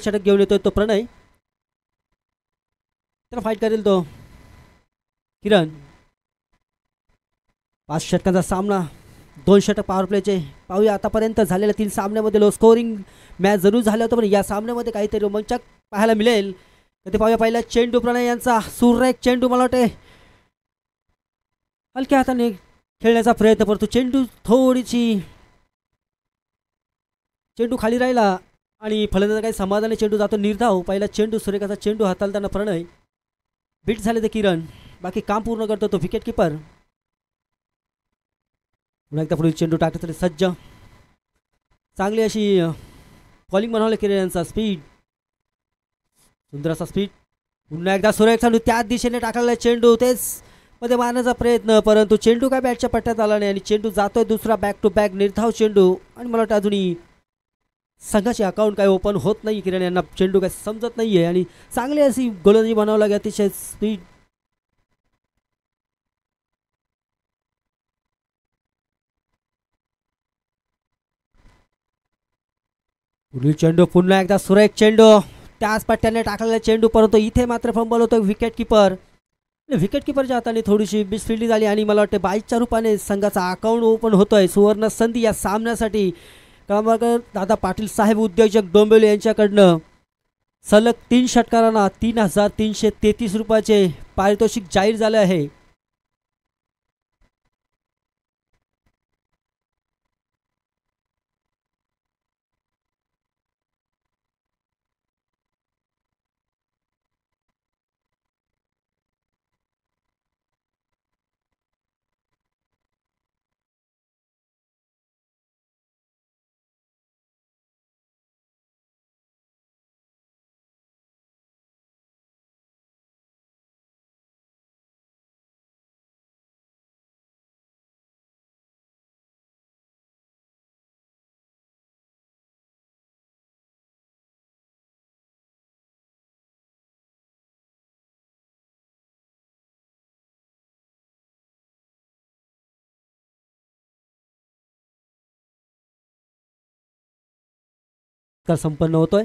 षटक घेऊन येतोय तो प्रणय. त्याला फाईट करेल तो. किरण. पाच षटकांचा सामना. दोन षटक पॉवर प्लेचे पाहूया आतापर्यंत झालेल्या तीन सामन्यामध्ये लो स्कोरिंग मॅच जरूर झालं होतं पण या सामन्यामध्ये काहीतरी रोमांचक पाहायला मिळेल. तर ते पाहूया पहिला चेंडू प्रणय यांचा. सुरेख चेंडू मला वाटते हलक्या हाताने खेळण्याचा प्रयत्न करतो. चेंडू थोडीशी. चेंडू खाली राहिला. आणि फलंदाज काही समाधाने चेंडू जातो. निर्धाव पहिला चेंडू सुरेखाचा चेंडू हाताळताना प्रणय. बीट झाले ते किरण. बाकी काम पूर्ण करतो तो विकेट किपर पुन्हा एकदा पुढे चेंडू टाकण्यासाठी सज्ज. चांगली अशी बॉलिंग बनवलं किरण यांचा स्पीड सुंदर असा स्पीड पुन्हा एकदा सुरेख चेंडू त्याच दिशेने टाकलेला चेंडू. तेच मध्ये मारण्याचा प्रयत्न परंतु चेंडू काय बॅटच्या पट्ट्यात आला नाही आणि चेंडू जातोय दुसरा बॅक टू बॅक निर्धाव चेंडू. आणि मला वाटतं अजूनही संघाचे अकाउंट काय ओपन होत नाही किरण यांना. चेंडू काय समजत नाही आहे आणि चांगली अशी गोलंदाजी बनावं लागेल. अतिशय स्पीड पुढील चेंडू पुन्हा एकदा सुरेख चेंडू. त्याच पट्ट्याने टाकलेला चेंडू परंतु इथे मात्र फंबल होतो विकेट किपर विकेट किपरच्या हाताने थोडीशी मिसफिल्डी झाली आणि मला वाटतं बाईकच्या रूपाने संघाचा अकाउंट ओपन होतोय. सुवर्ण संधी या सामन्यासाठी क्रमांकर दादा पाटील साहेब उद्योजक डोंबिवली यांच्याकडनं सलग तीन षटकारांना तीन हजार तीनशे तेहतीस रुपयाचे पारितोषिक जाहीर झाले आहे. का संपन्न होतोय.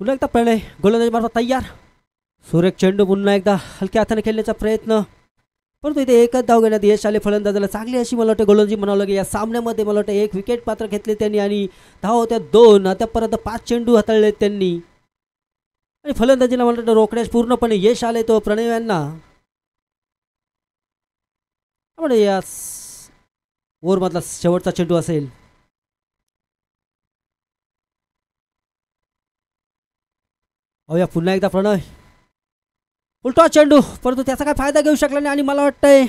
पुन्हा एकदा प्रणय गोलंदाजी मारता तयार. सूर्य चेंडू पुन्हा एकदा हलक्या हाताने खेळण्याचा प्रयत्न. परंतु इथे एकच धाव घेण्यात यश आले. फलंदाजाला चांगली अशी मला वाटतं गोलंदाजी म्हणावं लागेल. या सामन्यामध्ये मला वाटतं एक विकेट पात्र घेतले त्यांनी आणि धाव होत्या दोन. आतापर्यंत पाच चेंडू हाताळले त्यांनी. आणि फलंदाजीला मला वाटतं रोखण्यास पूर्णपणे यश आले तो प्रणय यांना. त्यामुळे या ओव्हरमधला शेवटचा चेंडू असेल. अहो या पुन्हा एकदा प्रणय उलटा चेंडू परंतु त्याचा काय फायदा घेऊ शकला नाही आणि मला वाटतंय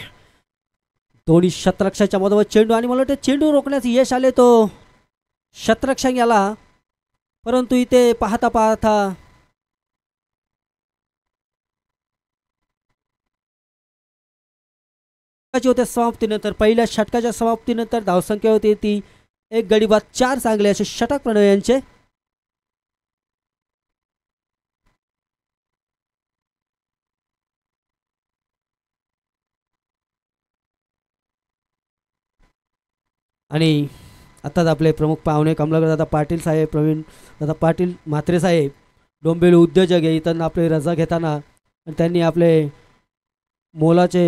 दोन्ही शतरक्षाच्या मधोमध चेंडू आणि मला वाटतं चेंडू रोखण्याचं यश आले तो. शतरक्षक याला परंतु इथे पाहता पाहता होत्या समाप्तीनंतर पहिल्या षटकाच्या समाप्तीनंतर धावसंख्या होती ती एक गडी बाद चार चांगले असे षटक प्रणव यांचे. आणि आत्ताच आपले प्रमुख पाहुणे कमलाकर दादा पाटील साहेब प्रवीण दादा पाटील म्हात्रे साहेब डोंबिवली उद्योजक आहे इथं आपले रजा घेताना आणि त्यांनी आपले मोलाचे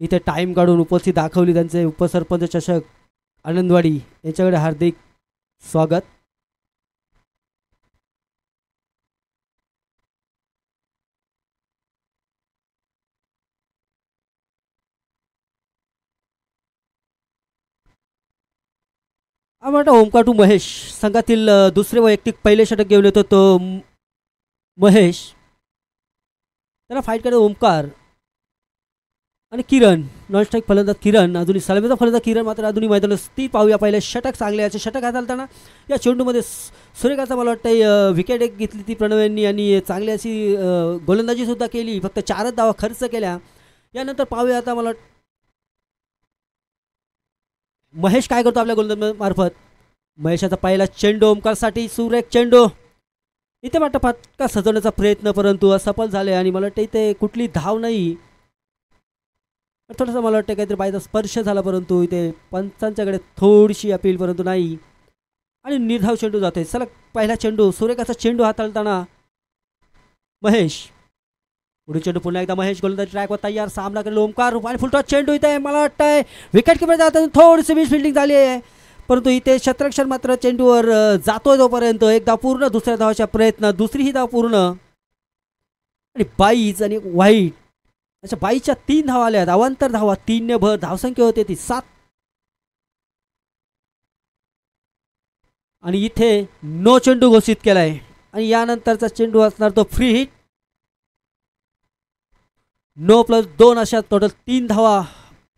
इथे टाईम काढून उपस्थित दाखवली. त्यांचे उपसरपंच चषक आनंदवाडी यांच्याकडे हार्दिक स्वागत. आम्हाला ओमकार टू महेश. संघातील दुसरे वैयक्तिक पहिले षटक घेऊन येतो तो महेश. त्याला फाईट करतो ओमकार. आणि किरण नॉन स्ट्राईक फलंदाज किरण अजूनही सलमेचा फलंदाज किरण मात्र अजूनही मैदान ती पाहूया. पहिले षटक चांगले याचे षटक हाताळताना या चेंडूमध्ये सूर्यकाचा मला वाटतं विकेट एक घेतली ती प्रणव यांनी आणि चांगली अशी गोलंदाजीसुद्धा केली. फक्त चारच धावा खर्च केल्या. यानंतर पाहूया आता मला महेश काय करतो आपल्या गोलंदाज मार्फत? महेशाचा पहिला चेंडू ओमकारसाठी सुरेख चेंडू. इथे वाटतं फटका सजवण्याचा प्रयत्न परंतु असफल झाले आणि मला वाटतं इथे कुठली धाव नाही. थोडंसं मला वाटतं काहीतरी बायचा स्पर्श झाला परंतु इथे पंचांच्याकडे थोडीशी अपील परंतु नाही. आणि निर्धाव चेंडू जातोय. चला पहिला चेंडू सुरेखाचा चेंडू हाताळताना महेश पुढील चेंडू पुन्हा एकदा महेश गोलंदाज ट्रॅकवर तयार. सामना करेल ओमकार आणि फुलटॉस चेंडू इथे मला वाटतंय विकेट किपर जाताना थोडीशी मिस फिल्डिंग झाली आहे. परंतु इथे शत्रक्षण मात्र चेंडूवर जातोय तोपर्यंत एक धाव पूर्ण दुसऱ्या धावाचा प्रयत्न दुसरी ही धाव पूर्ण. आणि बाईज आणि व्हाईट अशा बाईच्या तीन धावा आल्या धावांतर धावा तीनने भर धावसंख्या होते ती सात. आणि इथे नो चेंडू घोषित केलाय. आणि यानंतरचा चेंडू असणार तो फ्री हिट नो प्लस दोन अशा टोटल तीन धावा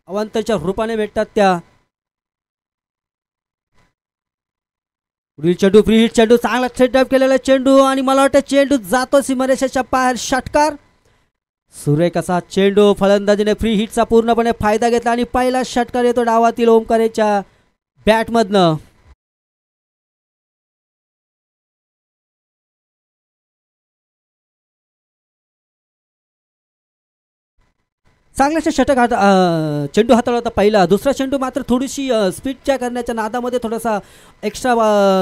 अवांतरच्या रूपाने भेटतात त्या. पुढील चेंडू फ्री हिट चेंडू चांगला सेटअप केलेला चेंडू आणि मला वाटतं चेंडू जातो सिमरेशाच्या बाहेर षटकार. सुरेख असा चेंडू फलंदाजीने फ्री हिटचा पूर्णपणे फायदा घेतला आणि पहिला षटकार येतो डावातील ओमकारेच्या बॅटमधनं चांगल्याशा षटक हात चेंडू हाताळला होता पहिला. दुसरा चेंडू मात्र थोडीशी स्पीडच्या करण्याच्या नादामध्ये थोडासा एक्स्ट्रा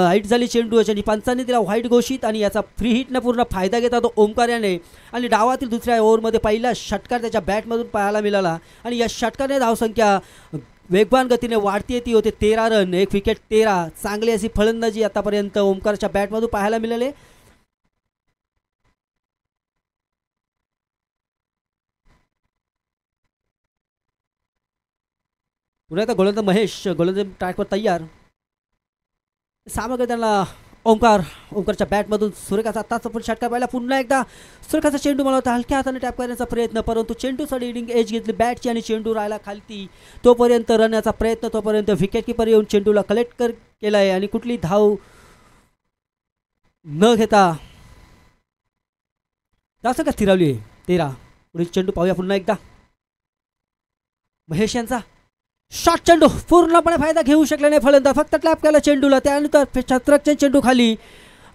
हाईट झाली चेंडू आणि पंचांनी तिला व्हाईट घोषित आणि याचा फ्री हिटनं पूर्ण फायदा घेता तो ओमकार याने. आणि डावातील दुसऱ्या ओव्हरमध्ये पहिला षटकार त्याच्या बॅटमधून पाहायला मिळाला. आणि या षटकाने धावसंख्या वेगवान गतीने वाढती ती होते तेरा रन एक विकेट तेरा. चांगली अशी फलंदाजी आतापर्यंत ओमकारच्या बॅटमधून पाहायला मिळाले. पुन्हा आता गोलंदाज महेश गोलंदाज ट्रॅकवर तयार. सामग्री त्यांना ओंकार ओंकारच्या बॅटमधून सुरेखाचा आत्ताचा पण षटकार पाहिला पुन्हा एकदा सुरेखाचा चेंडू मला होता हलक्या हाताने टॅप करण्याचा प्रयत्न परंतु चेंडूसाठी इडिंग एज घेतली बॅटची आणि चेंडू राहायला खालती. तोपर्यंत रनण्याचा प्रयत्न तोपर्यंत विकेट किपर येऊन चेंडूला कलेक्ट कर केला आहे आणि कुठली धाव न घेता जास्त का स्थिरावली आहे? तेरा. पुढील चेंडू पाहूया पुन्हा एकदा. महेश यांचा. शॉर्ट चेंडू पूर्णपणे फायदा घेऊ शकला नाही फलंदाज फक्त ट्लॅप केला चेंडूला त्यानंतर छत्रकचे चेंडू खाली.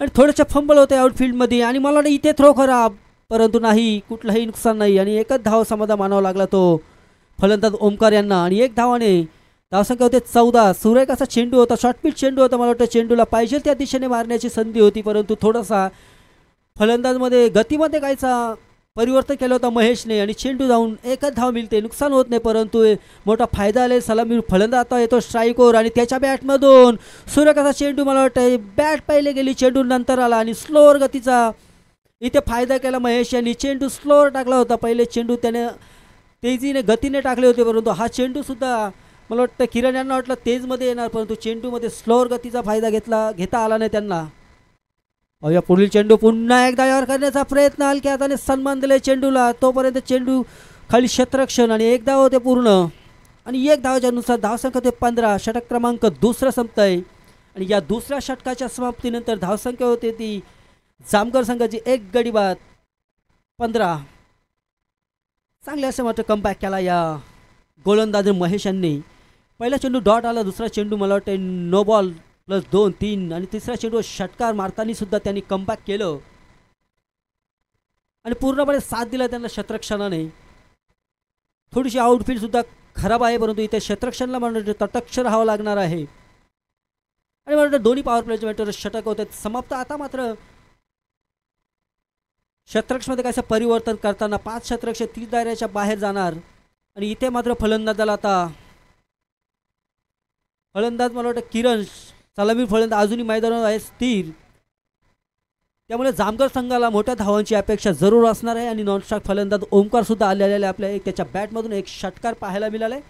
आणि थोडेसे फंबल होते आउटफील्डमध्ये आणि मला वाटतं इथे थ्रो खराब. परंतु नाही कुठलंही नुकसान नाही आणि एकच धाव समाधा मानावा लागला तो फलंदाज ओमकार यांना. आणि एक धावाने धावसंख्या होते चौदा. सुरेख असा चेंडू होता शॉर्टपीट चेंडू होता मला वाटतं चेंडूला पाहिजे त्या दिशेने मारण्याची संधी होती. परंतु थोडासा फलंदाजमध्ये गतीमध्ये कायचा परिवर्तन केलं होतं महेशने आणि चेंडू जाऊन एकच धाव मिळते नुकसान होत नाही परंतु मोठा फायदा आले सलामी फलंदा आता येतो स्ट्राईकवर आणि त्याच्या बॅटमधून सूर्यकाचा चेंडू मला वाटतं बॅट पहिले गेली चेंडू नंतर आला आणि स्लोअर गतीचा इथे फायदा केला महेश यांनी. चेंडू स्लोअर टाकला होता. पहिले चेंडू त्याने तेजीने गतीने टाकले होते परंतु हा चेंडूसुद्धा मला वाटतं किरण यांना वाटलं तेजमध्ये येणार परंतु चेंडूमध्ये स्लोअर गतीचा फायदा घेतला घेता आला नाही त्यांना. अहो पुढील चेंडू पुन्हा एकदा यावर करण्याचा प्रयत्न हलक्या हाताने सन्मान दिले चेंडूला तोपर्यंत चेंडू खाली क्षेत्रक्षण आणि एक धाव होते पूर्ण। आणि एक धावाच्या नुसार धावसंख्या होते पंधरा षटक क्रमांक दुसरं संपतंय। आणि या दुसऱ्या षटकाच्या समाप्तीनंतर धावसंख्या होते ती जामकर संघाची एक गडी बाद पंधरा। चांगले असं मात्र कमबॅक केला या गोलंदाज महेश यांनी। पहिला चेंडू डॉट आला दुसरा चेंडू मला वाटतं नो बॉल प्लस दोन तीन आणि तिसरा चेंडूवर षटकार मारताना सुद्धा त्यांनी कमबॅक केलं. आणि पूर्णपणे साथ दिला त्यांना शत्रक्षणाने. थोडीशी आउटफील्ड सुद्धा खराब आहे परंतु इथे शत्रक्षणला म्हणून म्हणजे तटक्ष राहावं लागणार आहे. आणि मला वाटतं म्हणजे दोन्ही पॉवर प्लेच्या मॅटर षटक होते समाप्त आता मात्र शत्रक्षमध्ये कसं परिवर्तन करताना पाच शत्रक्ष तीस दायऱ्याच्या बाहेर जाणार. आणि इथे मात्र फलंदाजाला आता फलंदाज मला वाटतं किरण सलामी फलंद अजूनही मैदानावर आहे स्थिर. त्यामुळे जामगर संघाला मोठ्या धावांची अपेक्षा जरूर असणार आहे आणि नॉनस्टॉक फलंदाज ओमकार सुद्धा आलेले आहे आपल्या एक त्याच्या बॅटमधून एक षटकार पाहायला मिळाला आहे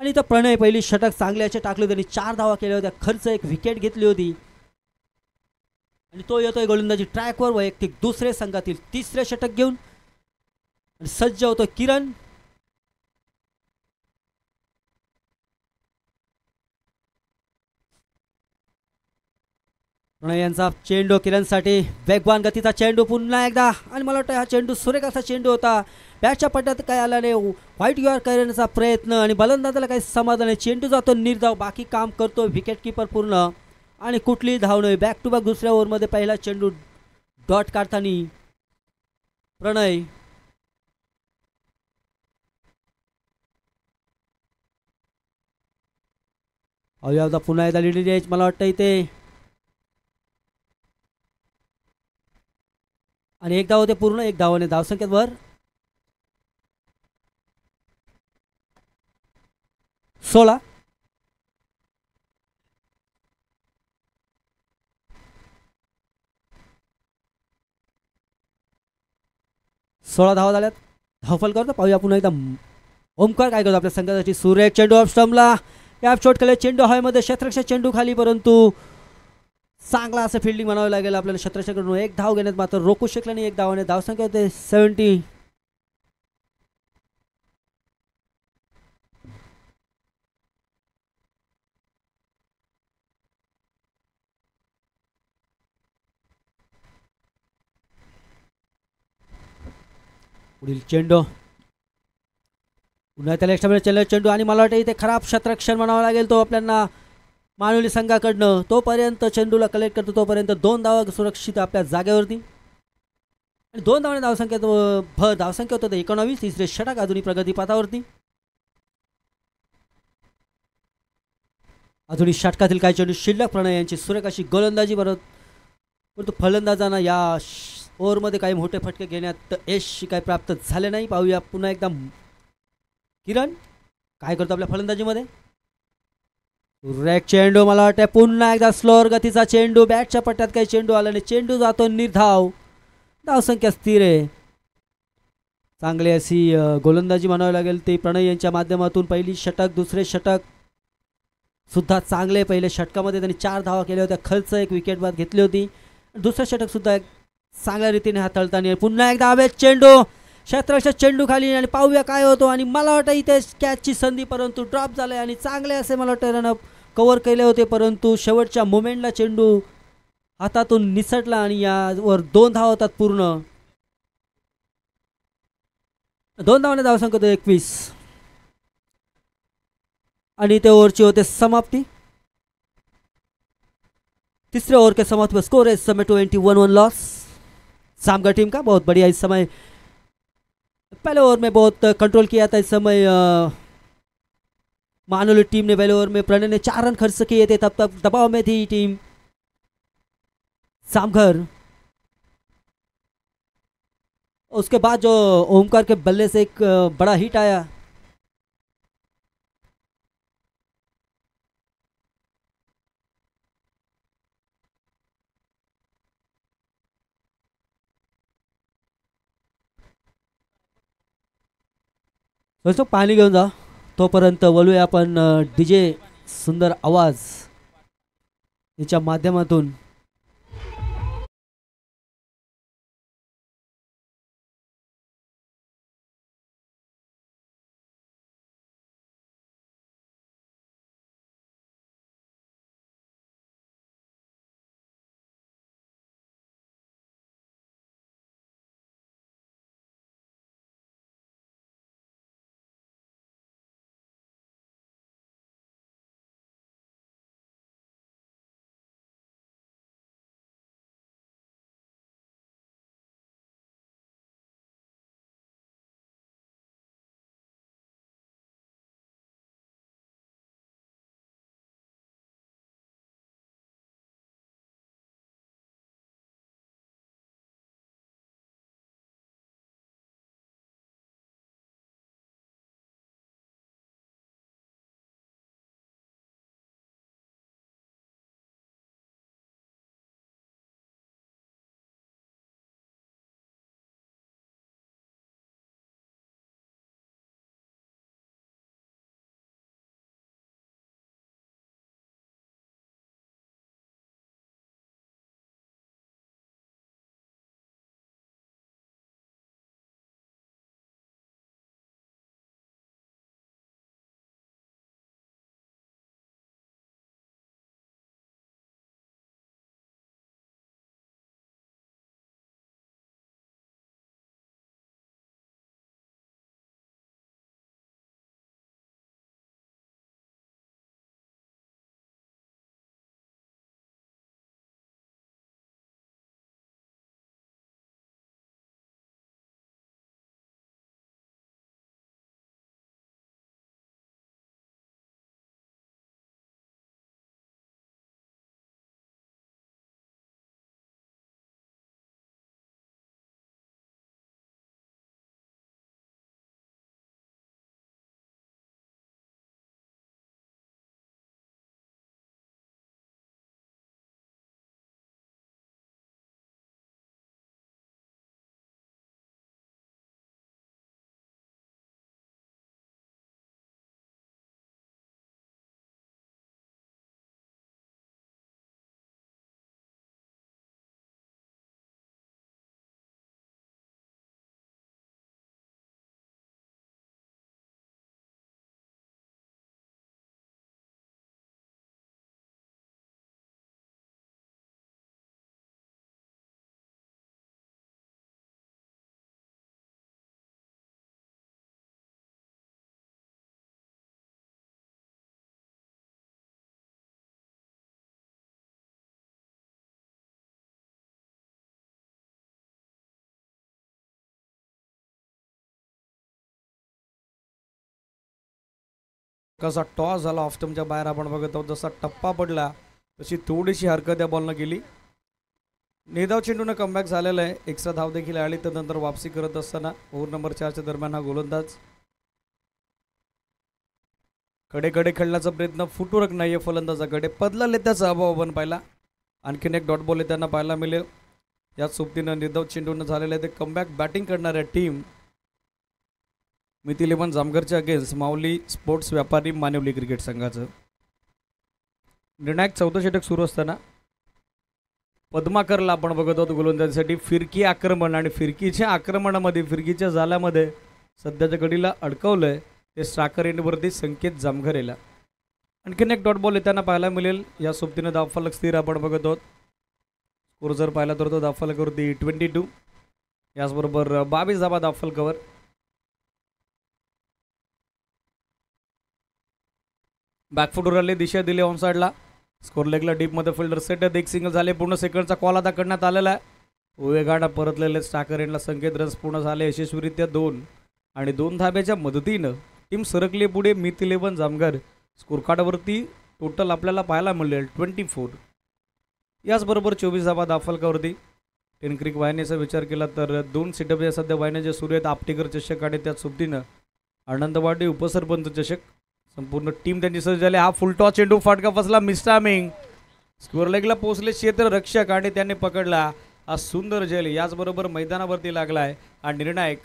आणि इथं प्रणय पहिली षटक चांगल्याचे टाकले त्यांनी चार धावा केल्या होत्या. खर्च एक विकेट घेतली होती. आणि तो येतोय गोलंदाजी ट्रॅकवर वैयक्तिक दुसरे संघातील तिसरे षटक घेऊन. आणि सज्ज होतो किरण. प्रणय यांचा चेंडू किरणसाठी वेगवान गतीचा चेंडू पुन्हा एकदा. आणि मला वाटतं हा चेंडू सुरेख चेंडू होता. बॅटच्या पट्ट्यात काय आला नाही. व्हाईट युआर करण्याचा प्रयत्न आणि बलंदाजाला काही समाधान आहे चेंडू जातो निर्धाव. बाकी काम करतो विकेट किपर पूर्ण. आणि कुठलीही धाव नाही. बॅक टू बॅक दुसऱ्या ओव्हरमध्ये पहिला चेंडू डॉट काढताना प्रणय. अवयवदा पुन्हा एकदा लिडी एज मला वाटतं इथे आणि एक धाव होते पूर्ण एक धावाने धावसंख्येत वर सोळा. सोळा धावा झाल्यात. धावफल करतो. पाहूया पुन्हा एकदा. ओमकार काय करतो आपल्या संघासाठी? सूर्य चेंडू ऑफ स्टम्पला या शॉट केले चेंडू हवेमध्ये शत्रक्ष चेंडू खाली परंतु चांगला असं फिल्डिंग म्हणावं लागेल आपल्याला शत्रक्षकडून एक धाव घेण्यात मात्र रोखू शकलं नाही एक धावाने. धावसंख्या होते सेवन्टी पुढील चेंडू. पुन्हा त्याला एक्स्ट्रा चेंडू आणि मला वाटतं इथे खराब शत्रक्षण म्हणावा लागेल तो आपल्याला. मानवली संघाकडनं तोपर्यंत चेंडूला कलेक्ट करतो तोपर्यंत दोन धावा सुरक्षित आपल्या जागेवरती. आणि दोन धावाने धावसंख्येत भ भर धावसंख्या होतं एकोणावीस तिसरे षटक अजूनही प्रगती पथावरती. अजूनही षटकातील काही चेंडू शिल्लक प्रणय यांची सुरेख गोलंदाजी बरोबर परंतु फलंदाजांना या श- ओव्हरमध्ये काही मोठे फटके घेण्यात यश काय प्राप्त झाले नाही. पाहूया पुन्हा एकदा. किरण काय करतो आपल्या फलंदाजीमध्ये? रॅक चेंडू मला वाटतं पुन्हा एकदा स्लोअर गतीचा चेंडू. बॅटच्या पट्ट्यात काही चेंडू आला नाही. चेंडू जातो निर्धाव. धावसंख्या स्थिर आहे. चांगली अशी गोलंदाजी म्हणावी लागेल ती प्रणय यांच्या माध्यमातून. पहिली षटक दुसरे षटक. सुद्धा चांगले पहिले षटकामध्ये. त्यांनी चार धावा केल्या होत्या. खर्च एक विकेट बाद घेतली होती. दुसरं षटक सुद्धा एक चांगल्या रीतीने हाताळताना पुन्हा एकदा हवेत चेंडू. क्षेत्राच्या चेंडू खाली आणि पाहूया काय होतो. आणि मला वाटतं इथे कॅचची संधी परंतु ड्रॉप झालंय आणि चांगले असे मला वाटतं रन कव्हर केले होते. परंतु शेवटच्या मोमेंटला चेंडू हातातून निसटला आणि यावर दोन धाव होतात पूर्ण. दोन धावाने धाव सांगतो एकवीस. आणि ते ओव्हरची होते समाप्ती. तीसरे ओवर के समाप्त. स्कोर है इस समय ट्वेंटी वन वन लॉस सामगा टीम का? बहुत बढ़िया इस समय पहले ओवर में बहुत कंट्रोल किया था इस समय मानोल टीम ने पहले ओवर में प्रणय ने चार रन खर्च किए थे, तब तक दबाव में थी टीम सामघर। उसके बाद जो ओमकार के बल्ले से एक बड़ा हिट आया। दोस्तों पाणी घेऊन जा. तोपर्यंत वळूया आपण डी जे सुंदर आवाज याच्या माध्यमातून. कसा टॉस झाला ऑफस्टमच्या बाहेर आपण बघत आहोत. जसा टप्पा पडला तशी थोडीशी हरकत या बॉलनं केली. नेदाव चेंडूनं कमबॅक झालेलं आहे. एक्स्ट्रा धाव देखील आली तर नंतर वापसी करत असताना ओव्हर नंबर चारच्या दरम्यान हा गोलंदाज. कडे कडे खेळण्याचा प्रयत्न फुटूरक नाही आहे फलंदाजाकडे. पदला लेत्याचा अभाव आपण पाहिला. आणखीन एक डॉट बॉल त्यांना पाहायला मिळेल. याच सोबतीनं निधव चेंडूनं झालेलं आहे ते कमबॅक बॅटिंग करणाऱ्या team Mithi eleven जामघरच्या against Mauli sports Vyapari Manivali cricket संघाचं. निर्णायक चौथं षटक सुरू असताना पद्माकरला आपण बघत आहोत गोलंदाजीसाठी. फिरकी आक्रमण आणि फिरकीच्या आक्रमणामध्ये फिरकीच्या जाल्यामध्ये सध्याच्या घडीला अडकवलं आहे ते स्ट्राकर एंडवरती संकेत जामघरेला. आणखीन एक डॉट बॉल येताना पाहायला मिळेल. या सोबतीनं दाफलक स्थिर आपण बघत आहोत स्कोर जर पाहिला तर तो दाफलकवरती ट्वेंटी टू याचबरोबर बावीस धाबा दाफलकवर बॅकफुट आले दिशा दिली ऑन साईडला स्कोर लेगला डीपमध्ये फिल्डर सेट एक सिंगल झाले पूर्ण सेकंडचा कॉल आता करण्यात आलेला आहे. उवेगाडा परतलेले स्टाकर यांना संकेत रन्स पूर्ण झाले यशस्वीरित्या दोन. आणि दोन धाब्याच्या मदतीनं टीम सरकली पुढे मिथ इलेवन जामगार. स्कोर कार्डवरती टोटल आपल्याला पाहायला मिळेल ट्वेंटी फोर याचबरोबर चोवीस धाबा दाफलकावरती टेनक्रिक वाहिनीचा विचार केला तर दोन सीटअप या सध्या वाहिन्या जे सुरू आहेत. आपटेकर चषक आणि त्या सोबतीनं आनंदवाडी उपसरपंच चषक. संपूर्ण टीम त्यांची सज्ज झाली. हा फुलटॉस चेंडू फाटका फसला मिस्टामिंग स्कोअर लेगला पोहोचले क्षेत्र रक्षक आणि त्याने पकडला हा सुंदर झेल याचबरोबर मैदानावरती लागलाय हा निर्णायक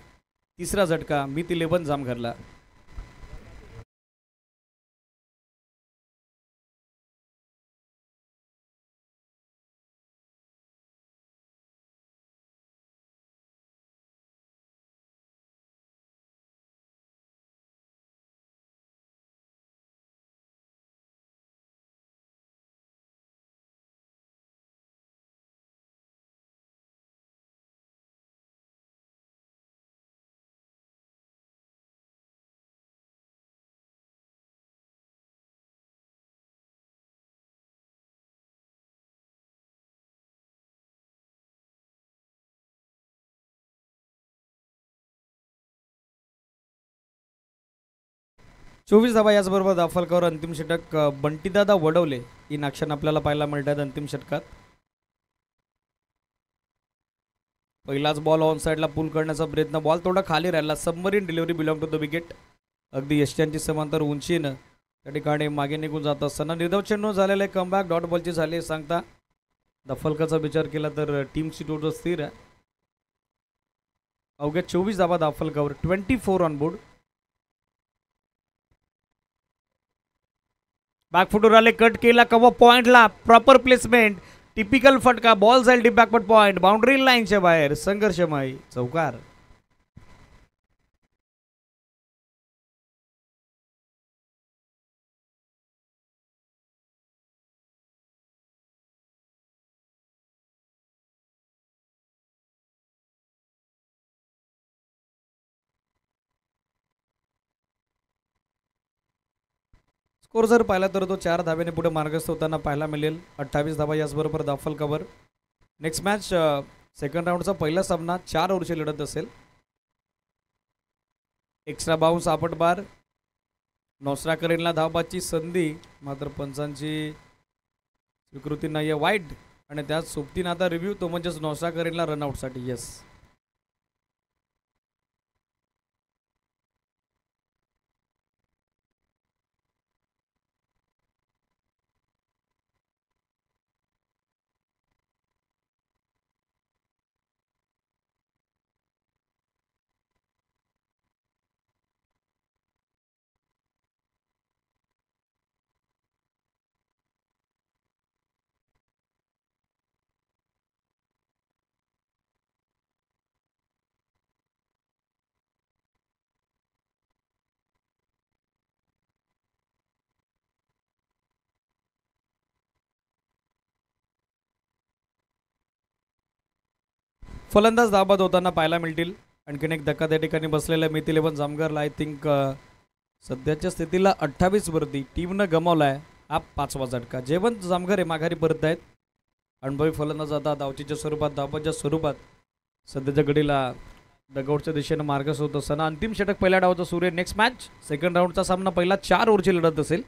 तिसरा झटका. मिती लेबन जाम घरला. चोवीस धाबा याचबरोबर दाफलकावर अंतिम षटक बंटीदादा वडवले. ही नाक्षण आपल्याला पाहायला मिळतात अंतिम षटकात. पहिलाच बॉल ऑन साईडला पुल करण्याचा प्रयत्न. बॉल थोडा खाली राहिला. Submarine delivery belong to the wicket अगदी यष्ट्यांची समांतर उंचीनं त्या ठिकाणी मागे निघून जात असताना निर्धव चेंडू झालेलं आहे. कमबॅक डॉट बॉलची झाली आहे. सांगता दफलकाचा विचार केला तर टीमची टोटल स्थिर आहे. अवघ्या चोवीस धाबा दाफलकावर ट्वेंटी फोर ऑन बोर्ड बॅकफुटवर आले कट केला कवा पॉइंटला प्रॉपर प्लेसमेंट टिपिकल फटका बॉल जाईल डी बॅकवर्ड पॉइंट बाउंड्री लाईनच्या बाहेर संघर्षमय चौकार. स्कोर जर पाहिला तर तो चार धाब्याने पुढे मार्गस्थ होताना पाहायला मिळेल. अठ्ठावीस धाबा याचबरोबर दाफल कवर नेक्स्ट मॅच सेकंड राऊंडचा पहिला सामना चार ओव्हरची लढत असेल. एक्स्ट्रा बाउन्स आपट बार नौसरा करेनला धावबाची संधी. मात्र पंचांची स्वीकृती नाही आहे वाईट आणि त्यात सोबतीनं आता रिव्ह्यू तो म्हणजेच नौसरा करेनला रनआउटसाठी येस फलंदाज दाबाद होताना पाहायला मिळतील. आणखीन एक धक्का त्या ठिकाणी बसलेला आहे. मिथिल इलेव्हन जामगरला आय थिंक सध्याच्या स्थितीला अठ्ठावीस वरती टीमनं गमावला आहे हा पाचवा झटका. जेवंत जामगर हे माघारी परत आहेत. अनुभवी फलंदाज आता धावचीच्या स्वरूपात धावपाच्या स्वरूपात सध्याच्या घडीला डगआउटच्या दिशेनं मार्गस होत असताना अंतिम षटक पहिल्या डावाचा सूर्य. नेक्स्ट मॅच सेकंड राऊंडचा सामना पहिला चार ओव्हरची लढत असेल.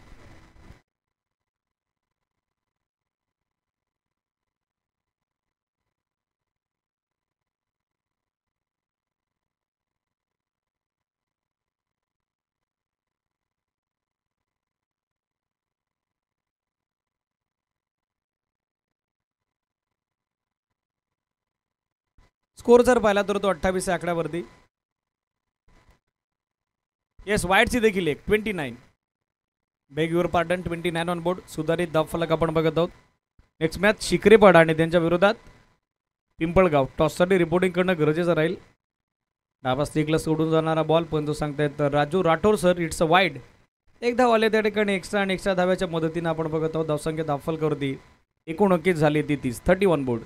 स्कोर जर पाहिला तर तो अठ्ठावीस आकड्यावरती. येस वाईटची देखील एक twenty nine beg your pardon twenty nine on board सुधारित दाब फलक आपण बघत आहोत. नेक्स्ट मॅच शिकरेपाड आणि त्यांच्या विरोधात पिंपळगाव. टॉससाठी रिपोर्टिंग करणं गरजेचं राहील. डाबा स्टिकला सोडून जाणारा बॉल पण तो सांगतायत Raju Rathod sir it's a wide एक धाव आले त्या ठिकाणी एक्स्ट्रा आणि एक्स्ट्रा धाव्याच्या मदतीनं आपण बघत आहोत. धावसंख्या धावफलकावरती एकोणकीच झाली ती तीस थर्टी वन बोर्ड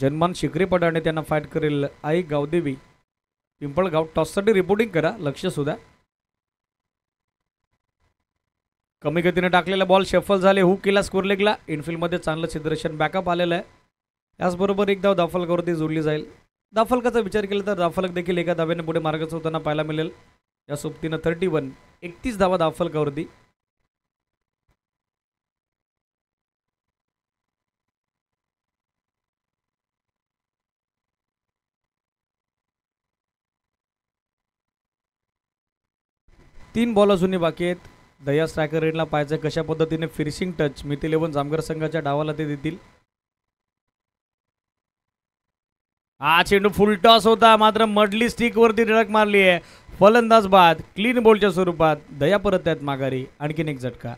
जन्मान शिकरे पडाने त्यांना फाईट करेल. आई गावदेवी पिंपळगाव. टॉससाठी रिपोर्टिंग करा लक्ष सुद्धा. कमी गतीने टाकलेला बॉल शफल झाले. हू केला स्कोर लेगला इनफिल्डमध्ये चांगलं क्षेत्ररक्षण बॅकअप आलेलं आहे. त्याचबरोबर एक धाव दाफलकावरती जोडली जाईल. दाफलकाचा विचार केला तर दाफलक देखील एका धाव्याने पुढे मार्गच होताना पाहायला मिळेल. या सोबतीनं थर्टी वन एकतीस धावा दाफलकावरती तीन बॉल अजूनही बाकी आहेत. दया स्ट्रायकर रेडला पाहायचं कशा पद्धतीने finishing touch Mithi eleven Jamgar संघाच्या डावाला ते देतील. हा चेंडू फुल टॉस होता. मात्र मडली स्टिक वरती धडक मारली आहे. फलंदाज बाद क्लीन बॉलच्या स्वरूपात दया परत आहेत माघारी. आणखीन एक झटका.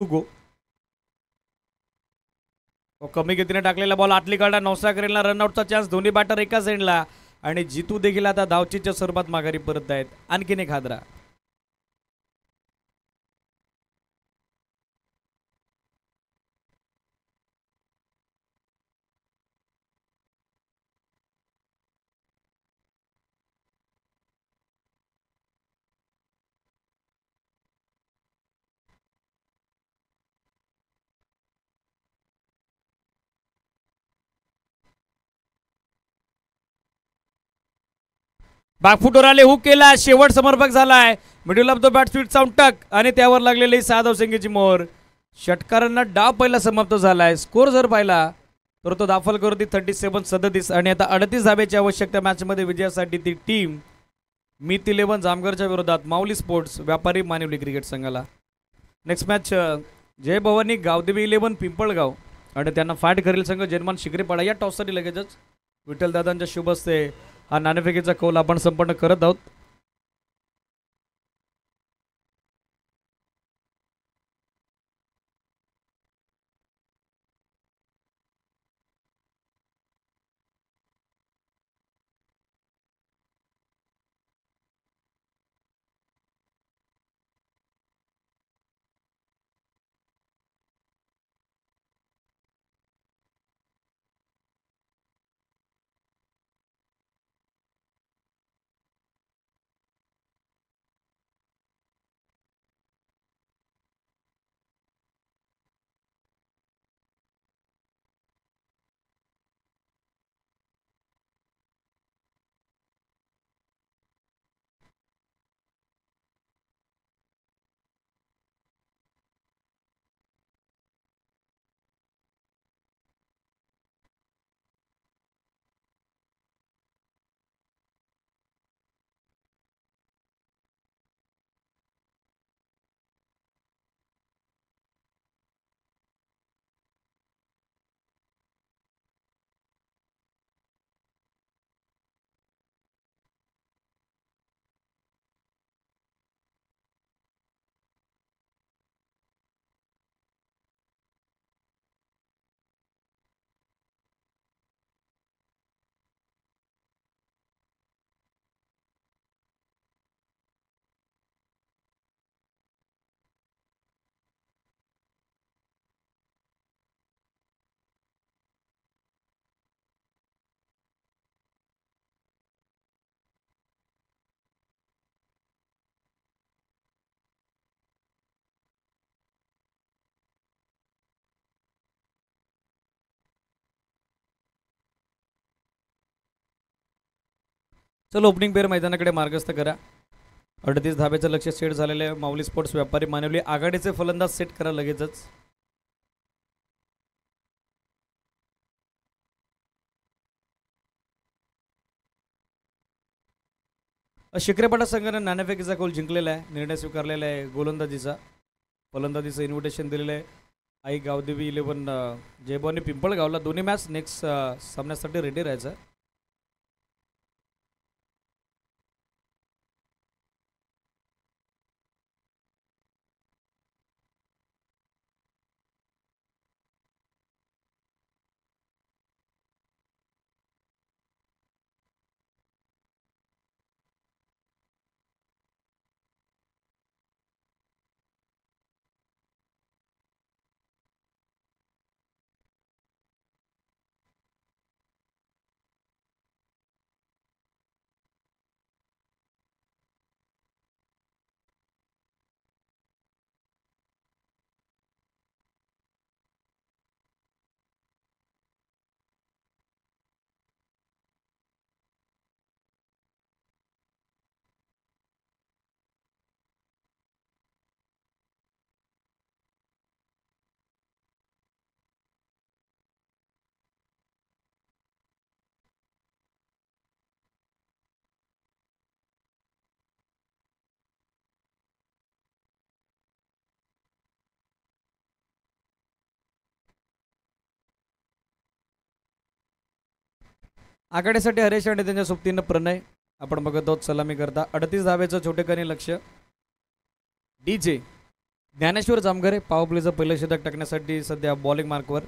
गो कमी गतीने टाकलेला बॉल आतली काढा नवसा करेलला रनआउटचा चान्स दोन्ही बॅटर एका साईडला आणि जितू देखील आता धावचीच्या स्वरूपात माघारी परत आहेत. आणखीन एक हादरा. बॅकफुटवर आले हुक केला शेवट समर्पक झालाय. Middle of the bat speed sound टक आणि त्यावर लागलेली साधव सिंगेची मोर. षटकारांना डाव पहिला समाप्त झालाय. स्कोर जर पाहिला तर तो दाखल करते थर्टी सेवन सदतीस आणि आता अडतीस धाब्याची आवश्यकता मॅचमध्ये विजयासाठी ती टीम मित इलेव्हन जामगरच्या विरोधात माऊली स्पोर्ट्स व्यापारी मानिवली क्रिकेट संघाला. Next match Jai Bhavani Gavdevi eleven Pimpalgaon. आणि त्यांना फाट करेल संघ जन्मान शिकरेपाडा या टॉससाठी लगेचच विठ्ठलदादांच्या शुभ असते हा नाणेफेकीचा कौल आपण संपन्न करत आहोत. चल ओपनिंग पेअर मैदानाकडे मार्गस्थ करा. अडतीस धाब्याचं लक्ष सेट झालेलं आहे. माऊली स्पोर्ट्स व्यापारी मानवली आघाडीचे फलंदाज सेट करा लगेचच. शिकरेपाटा संघानं नाणेफेकीचा गोल जिंकलेला आहे. निर्णय स्वीकारलेला आहे गोलंदाजीचा. फलंदाजीचं इन्व्हिटेशन दिलेलं आहे. आई गावदेवी इलेव्हन जयबॉनी पिंपळगावला. दोन्ही मॅच नेक्स्ट सामन्यासाठी रेडी राहायचं. आघाडीसाठी हरेश आणि त्यांच्या सोबतीनं प्रणय. आपण बघत आहोत सलामी करता. अडतीस धाब्याचं छोटेकणी लक्ष डी जे. ज्ञानेश्वर जामघरे पावप्लेचं पहिलं शतक टाकण्यासाठी सध्या बॉलिंग मार्कवर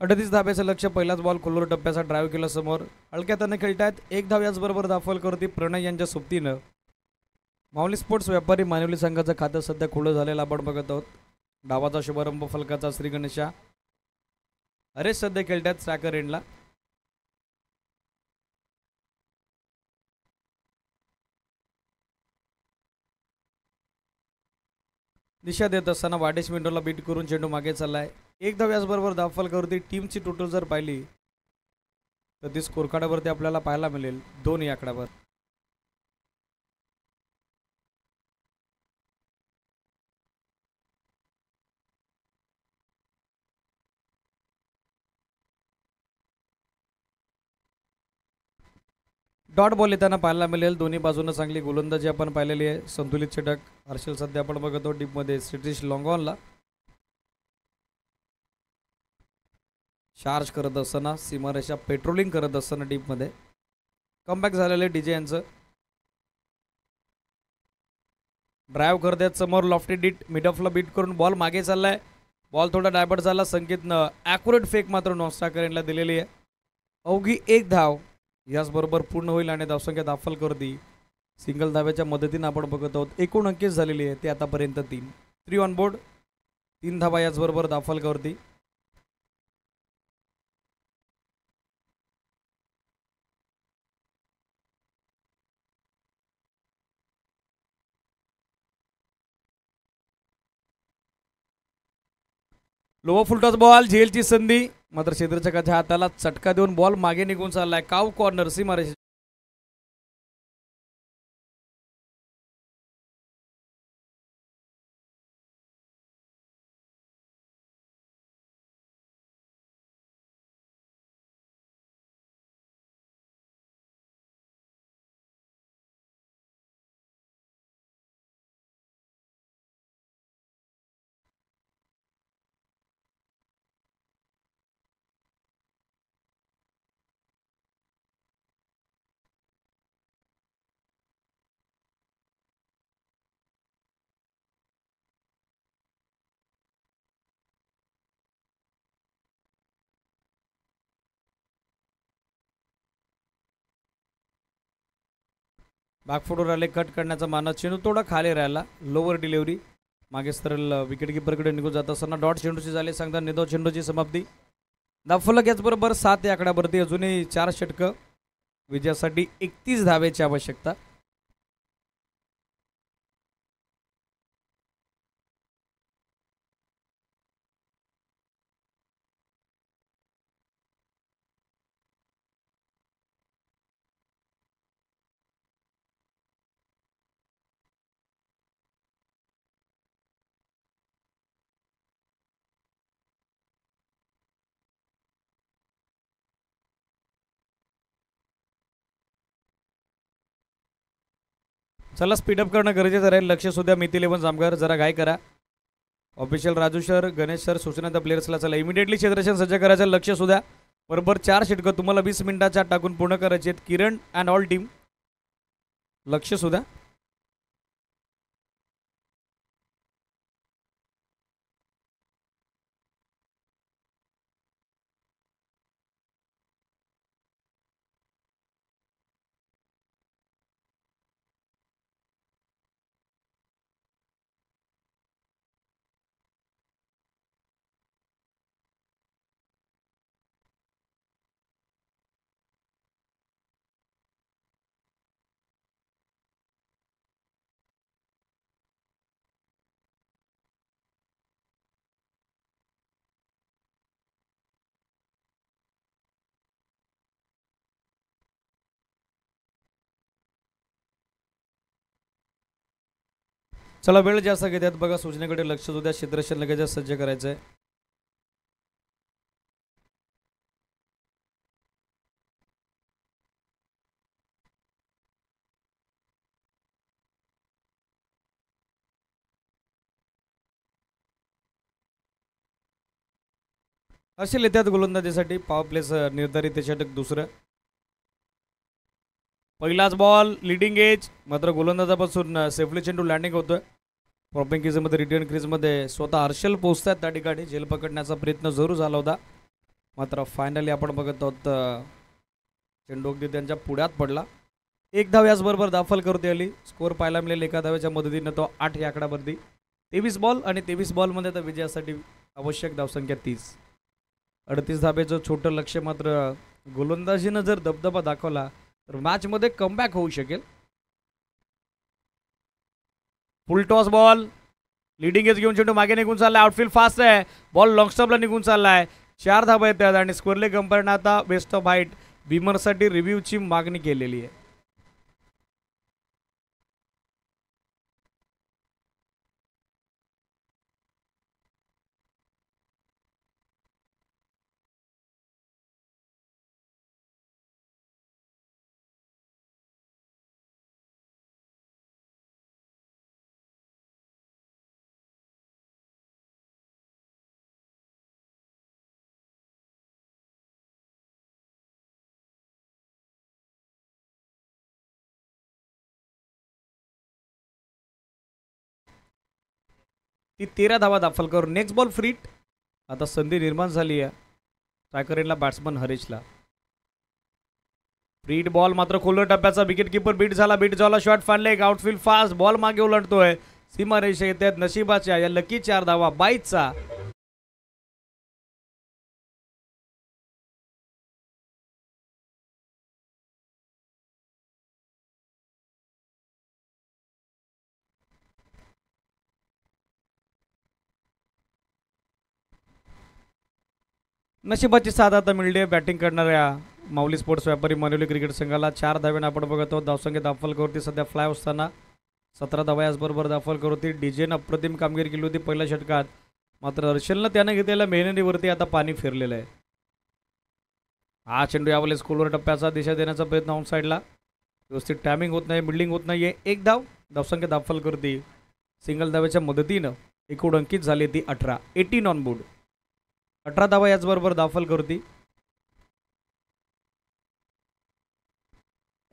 अडतीस धाब्याचं लक्ष पहिलाच बॉल खोलवर टप्प्याचा ड्राईव्ह केला समोर. हलक्या त्यानं खेळतायत. एक धाव याचबरोबर दाखल करती प्रणय यांच्या सोबतीनं. माऊली स्पोर्ट्स व्यापारी मानवली संघाचं खातं सध्या खुलं झालेलं आपण बघत आहोत. डावाचा शुभारंभ फलकाचा श्रीगणेशा. अरे सध्या खेळतात स्ट्रॅकर एंडला दिशा देत असताना वाडेश विंडोला बीट करून चेंडू मागे चाललाय. एक धाव याचबरोबर दाफल करते टीमची टोटल जर पाहिली तर ती स्कोर आपल्याला पाहायला मिळेल. दोन या आकड्यावर. डॉट बॉल येताना पाहायला मिळेल. दोन्ही बाजूनं चांगली गोलंदाजी आपण पाहिलेली आहे. संतुलित षटक. हर्षल सध्या आपण बघतो डीपमध्ये सिटीश लॉंगॉनला. चार्ज करत असताना सीमारेषा पेट्रोलिंग करत असताना डीपमध्ये. कमबॅक झालेले डीजे यांचं. ड्राईव्ह करत आहेत समोर लॉफ्टी डीट. मिडऑफला बीट करून बॉल मागे चाललाय. बॉल थोडा डायबर्ट झाला. संकेतनं ॲक्युरेट फेक मात्र नॉस्टाकरेनला दिलेली आहे. अवघी एक धाव. याचबरोबर पूर्ण होईल आणि धावसंख्या दाफल गर्दी. सिंगल धाव्याच्या मदतीनं आपण बघत आहोत. एकूण अंकीच झालेली आहे ते आतापर्यंत तीन. थ्री ऑन बोर्ड तीन धावा याचबरोबर दाफल गर्दी. लोवा फुलटॉस बॉल झेलची संधी. मात्र क्षेत्रचकाच्या हाताला चटका देऊन बॉल मागे निघून चाललाय. काव कॉर्नर सीमारेषे बॅकफुटवर आले कट करण्याचा मानस चेंडू थोडा खाली राहिला. लोअर डिलिव्हरी मागे सरळ विकेट किपरकडे निघून जात असताना डॉट चेंडूची झाली सांगता निधव चेंडूची समाप्ती. दाफलक याचबरोबर सात या आकड्यावरती अजूनही चार षटकं. विजयासाठी एकतीस धावेची आवश्यकता. चला स्पीडअप करणं गरजेचं राहील. लक्ष सुद्धा मिथिल इलेव्हन जामगार. जरा घाय करा. Official Raju sir Ganesh sir सूचना त्या प्लेयर्सला चला. इमिडिएटली क्षेत्ररक्षण सज्ज करायचं. लक्ष सुद्धा. बरोबर चार षटकं तुम्हाला वीस मिनिटाच्या टाकून पूर्ण करायचे आहेत किरण अँड ऑल टीम लक्ष सुद्धा. चला वेळ जास्त घेतात बघा सूचनेकडे लक्ष सुद्धा क्षेत्ररक्षण लगेच सज्ज करायचं आहे असे येतात गोलंदाजीसाठी. पाव प्लेस निर्धारित ते षटक दुसरं. पहिलाच बॉल लिडिंग एज मात्र गोलंदाजापासून सेफली चेंडू लँडिंग होतोय. प्रॉपिंग क्रीजमध्ये रिटर्न क्रीजमध्ये स्वतः हर्षल पोचतात त्या ठिकाणी. झेल पकडण्याचा प्रयत्न जरूर झाला होता. मात्र फायनली आपण बघत आहोत चेंडू अगदी त्यांच्या पुढ्यात पडला. एक धाव याचबरोबर दाखल करते आली स्कोअर पाहायला मिळेल एका धाव्याच्या मदतीनं तो आठ याकड्यावरती तेवीस बॉल आणि तेवीस बॉलमध्ये तर विजयासाठी आवश्यक धावसंख्या तीस. अडतीस धाब्याचं छोटं लक्ष मात्र गोलंदाजीनं जर दबदबा दाखवला तर मॅचमध्ये कमबॅक होऊ शकेल. Full toss ball leading edge घेऊन चेंडू मागे निघून चालला आउटफील्ड फास्ट आहे. बॉल लॉंग स्टॉपला निघून आहे चार धाबा येतात आणि स्कोरले कंपनीनं आता बेस्ट ऑफ हाईट विमरसाठी रिव्ह्यूची मागणी केलेली आहे. ती तेरा धावा दाखल करून नेक्स्ट बॉल फ्रीट आता संधी निर्माण झाली आहे. ट्रायकरेनला बॅट्समन हरीशला. फ्रीट बॉल मात्र खोलर टप्प्याचा. विकेट किपर बीट झाला. बीट झाला. शॉट फाडले. एक आउटफील्ड फास्ट बॉल मागे उलटतोय सीमारेषा येतात नशिबाच्या या लकी चार धावा. बाईचचा नशिबाची साथ आता मिळली आहे. बॅटिंग करणाऱ्या माऊली स्पोर्ट्स व्यापारी मानवली क्रिकेट संघाला चार धावे आपण बघत. आहोत धावसंख्या दाफल करते सध्या फ्लाय असताना. सतरा धावा याचबरोबर दाखल करते. डीजेनं अप्रतिम कामगिरी केली होती पहिल्या षटकात. मात्र हर्षलनं त्यानं घेतलेल्या मेहनतीवरती आता पाणी फिरलेलं आहे. हा चेंडू यावेळेस स्कूलवर टप्प्याचा दिशा देण्याचा प्रयत्न ऑन साईडला व्यवस्थित टायमिंग होत नाही बिल्डिंग होत नाही आहे एक धाव धावसंख्या दाखल करते. सिंगल धाव्याच्या मदतीनं एकूण अंकित झाली ती अठरा. एटीन ऑन बोर्ड अठरा धावा याचबरोबर दाखल करती.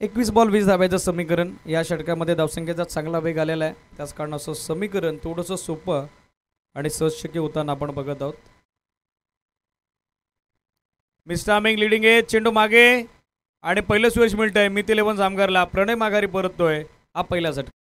एकवीस बॉल वीस धाब्याचं समीकरण. या षटकामध्ये धावसंख्येचा चांगला वेग आलेला आहे. त्याच कारणाचं समीकरण थोडंसं सोपं आणि सहज शक्य होताना आपण बघत आहोत. मिस्टामिंग लिडिंग आहे. चेंडू मागे. आणि पहिलं सुयश मिळतंय. मित इलेव्हन जामगारला प्रणय माघारी परततोय. हा पहिला झटका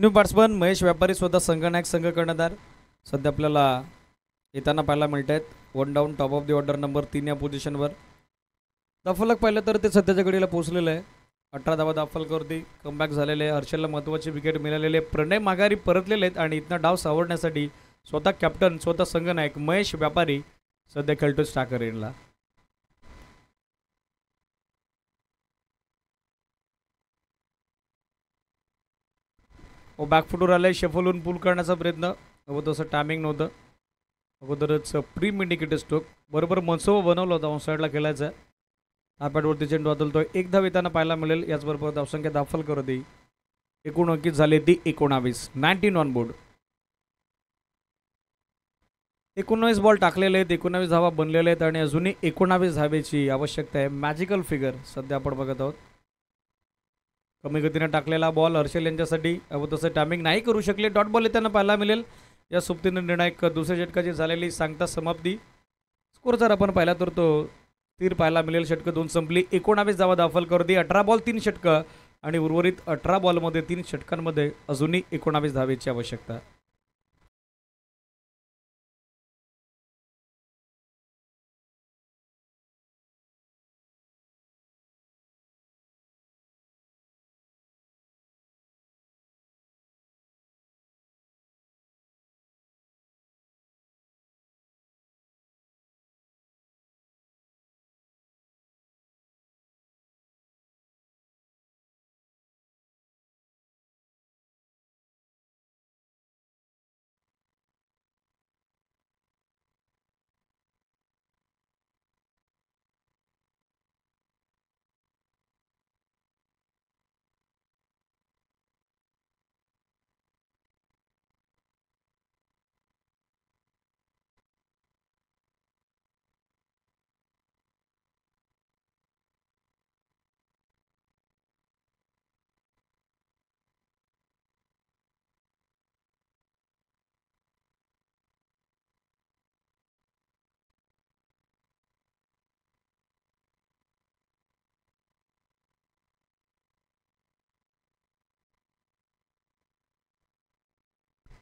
न्यू बॅट्समन महेश व्यापारी स्वतः संघनायक संघ कर्णधार. सध्या आपल्याला येताना पाहायला मिळत आहेत one down top of the order number तीन या पोझिशनवर दाफलक पाहिलं तर ते सध्याच्या घडीला पोहोचलेलं आहे. अठरा धावा दाफलकवरती कमबॅक झालेले आहे. हर्षलला महत्त्वाची विकेट मिळालेले आहे. प्रणय माघारी परतलेले आहेत आणि इथनं डाव सावरण्यासाठी स्वतः कॅप्टन स्वतः संघनायक महेश व्यापारी सध्या खेळतो स्टाकर हो व बॅकफुटवर आले शेफलून पुल करण्याचा प्रयत्न. व तसं टायमिंग नव्हतं. अगोदरच प्री इंडिकेटर स्ट्रोक बरोबर मनसोबा बनवलं होता. ऑन साईडला खेळायचा. हा चेंडू आदलतो एक धाव येताना पाहायला मिळेल. याचबरोबर धावसंख्या दाखल करत येईल एकूण अंकित झाले ती एकोणावीस. नाईन्टीन ऑन बोर्ड एकोणावीस बॉल टाकलेले आहेत. एकोणावीस धावा बनलेले आहेत. आणि अजूनही एकोणावीस धावेची आवश्यकता आहे. मॅजिकल फिगर सध्या आपण बघत आहोत. कमी गतीने टाकलेला बॉल हर्षल यांच्यासाठी. व तसं टायमिंग नाही करू शकले. डॉट बॉल येताना पाहायला मिळेल. या सोबतीनं निर्णायक दुसऱ्या षटकाची झालेली सांगता समाप्ती. स्कोर जर आपण पाहिला तर तो तीर पाहायला मिळेल. षटकं दोन संपली. एकोणावीस धावा दाखल दे अठरा बॉल तीन षटकं. आणि उर्वरित अठरा बॉलमध्ये तीन षटकांमध्ये अजूनही एकोणावीस धावेची आवश्यकता.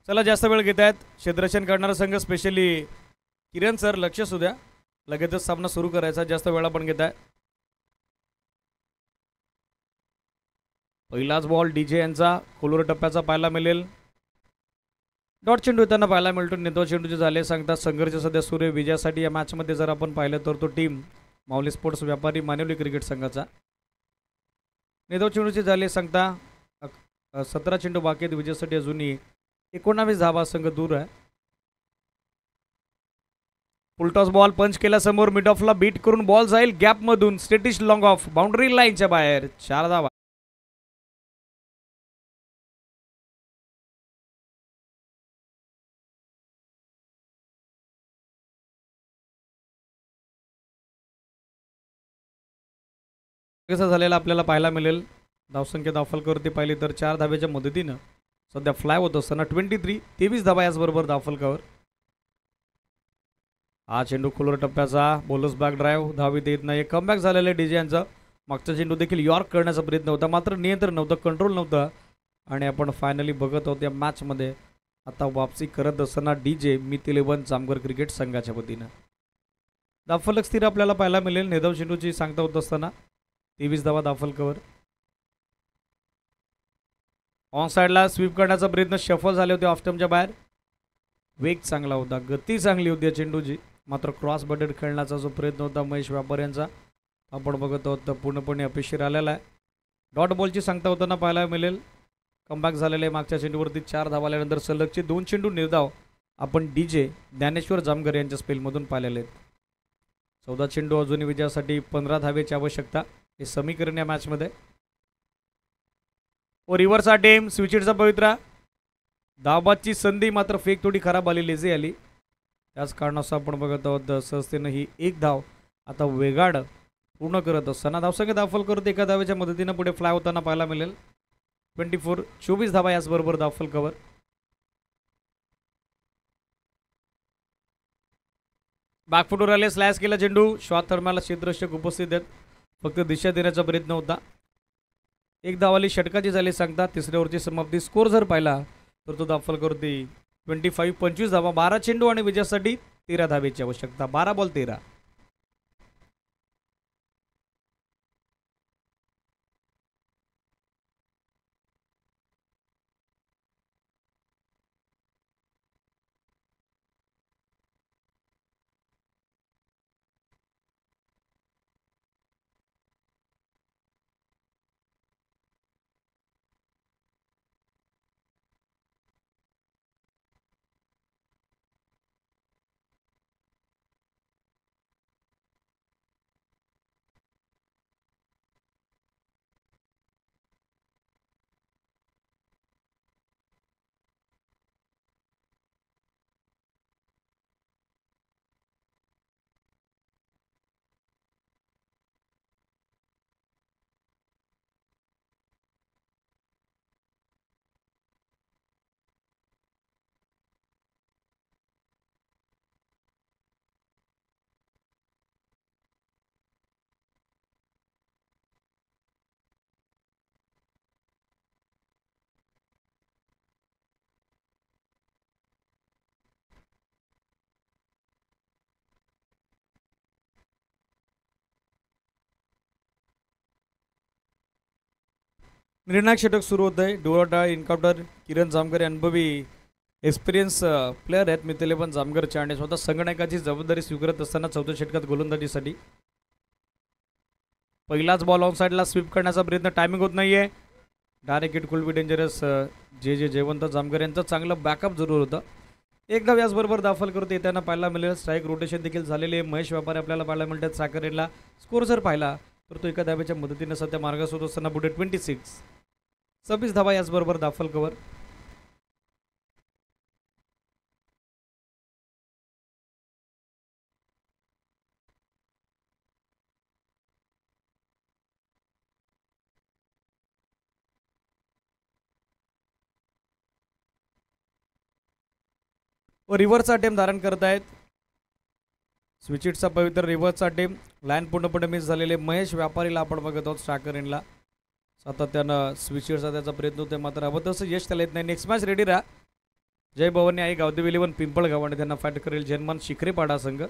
चला जास्त वेळ घेत आहेत क्षेत्ररक्षण करणारा संघ स्पेशली किरण सर लक्ष असू द्या. लगेचच सामना सुरू करायचा जास्त वेळा पण घेत आहे पहिलाच बॉल डीजे यांचा कोलोर टप्प्याचा पाहायला मिळेल. डॉट चेंडू येताना पाहायला मिळतो. नेतो चेंडूचे झाले सांगतात संघर्ष सध्या सूर्य विजयासाठी या मॅचमध्ये जर आपण पाहिलं तर तो टीम माऊली स्पोर्ट्स व्यापारी मानवली क्रिकेट संघाचा. नेतो चेंडूचे झाले सांगता सतरा चेंडू बाकी आहेत. विजयासाठी अजूनही एकोणावीस धावा संघ दूर आहे. फुलटॉस बॉल पंच केला समोर मिड ऑफला बीट करून बॉल जाईल गॅपमधून स्टेटिश लॉंग ऑफ बाउंड्री लाईनच्या बाहेर. चार धावा. कसं झालेलं आपल्याला पाहायला मिळेल? धावसंख्या दाफलकावरती पाहिली तर चार धाव्याच्या मदतीनं सध्या फ्लाय होत असताना ट्वेंटी थ्री तेवीस धाबा याचबरोबर दाफलकावर हा चेंडू खोलवर टप्प्याचा बोलस बॅक ड्राईव्ह धावीत येत नाही कमबॅक झालेलं आहे डीजे यांचा. मागचा चेंडू देखील यॉर्क करण्याचा प्रयत्न होता मात्र नियंत्रण नव्हतं कंट्रोल नव्हतं. आणि आपण फायनली बघत आहोत या मॅचमध्ये आता वापसी करत असताना डी जे मितिलेवन चामगर क्रिकेट संघाच्या वतीनं. दाफलक स्थिर आपल्याला पाहायला मिळेल. नेदव चेंडूची सांगता होत असताना तेवीस धावा दाफलकवर ऑन साईडला स्वीप करण्याचा प्रयत्न शफल झाले होते ऑफटमच्या बाहेर. वेग चांगला होता गती चांगली होती चेंडूची. मात्र क्रॉस बटेड खेळण्याचा जो प्रयत्न होता महेश व्यापार यांचा आपण बघत आहोत तर पूर्णपणे अपेक्षित आलेला आहे. डॉट बॉलची सांगता होताना पाहायला मिळेल. कमबॅक झालेला आहे मागच्या चेंडूवरती चार धाव आल्यानंतर सलगचे दोन चेंडू निर्धाव आपण डी जे ज्ञानेश्वर जामगर यांच्या स्पेलमधून पाहिलेले आहेत. चौदा चेंडू अजूनही विजयासाठी पंधरा धावेची आवश्यकता हे समीकरण या मॅचमध्ये व रिव्हर्स टीम स्विचेडचा पवित्रा. दाबाची संधी मात्र फेक थोडी खराब आली लेझी आली. त्याच कारणास्तव आपण बघत आहोत सहजतेनं ही एक धाव आता वेगाड पूर्ण करत असताना धावसंख्या दाखल करत एका धावेच्या मदतीनं पुढे फ्लाय होताना पाहायला मिळेल. ट्वेंटी फोर चोवीस धावा याचबरोबर दाफल कवर बॅकफुटवर आले स्लॅश केला चेंडू श्वात थर्माला क्षेत्ररक्षक उपस्थित आहेत. फक्त दिशा देण्याचा प्रयत्न होता. एक धावाली षटकाची झाली सांगता तिसऱ्यावरची समाप्ती. स्कोर जर पाहिला तर तो दाफल करते ट्वेंटी फाईव्ह पंचवीस धावा बारा चेंडू आणि विजयासाठी तेरा धावेची आवश्यकता. बारा बॉल तेरा. निर्णायक षटक सुरू होत आहे. डोळाटा इन्काउंटर किरण जामकर अनुभवी एक्सपिरियन्स प्लेअर आहेत. मिथिले पण जामगरचे आणि स्वतः संगणकाची जबाबदारी स्वीकारत असताना चौथ्या षटकात गोलंदाजीसाठी. पहिलाच बॉल ऑन साईडला स्वीप करण्याचा प्रयत्न. टायमिंग होत नाही आहे direct it could be dangerous जे जे जयवंत जामगर यांचं चांगलं बॅकअप जरूर होतं. एकदा याचबरोबर दाखल करत येताना पाहायला मिळेल. स्ट्राईक रोटेशन देखील झालेले महेश व्यापारी आपल्याला पाहायला मिळतात. साखरेला स्कोर जर पाहिला तर तो एका धाब्याच्या मदतीने सध्या मार्गास होत असताना पुढे ट्वेंटी सिक्स सव्वीस धावा याचबरोबर दाफल कवर व रिव्हर्सचा टेम धारण करत आहेत. स्विचिटचा पवित्र रिव्हर्सचा टेम. लाईन पूर्णपणे मिस झालेले महेश. व्यापारीला आपण बघत आहोत. स्ट्राकर इनला सातत्यानं स्विचरचा त्याचा प्रयत्न होतोय मात्र हवं तसं यश त्याला येत नाही. नेक्स्ट मॅच रेडी राहा. जय भवानी आई गावदेव इलेव्हन पिंपळगाव आणि त्यांना फाईट करेल जन्मान शिखरे पाडा संघ.